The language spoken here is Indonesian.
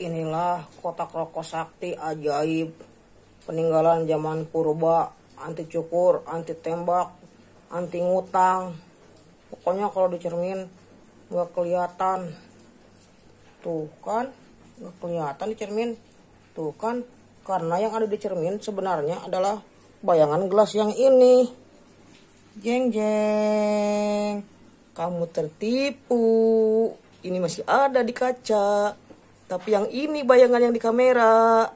Inilah kotak rokok sakti ajaib. Peninggalan zaman purba, anti cukur, anti tembak, anti ngutang. Pokoknya kalau dicermin nggak kelihatan. Tuh kan, nggak kelihatan di cermin. Tuh kan, karena yang ada di cermin sebenarnya adalah bayangan gelas yang ini. Jeng jeng, kamu tertipu. Ini masih ada di kaca. Tapi yang ini bayangan yang di kamera.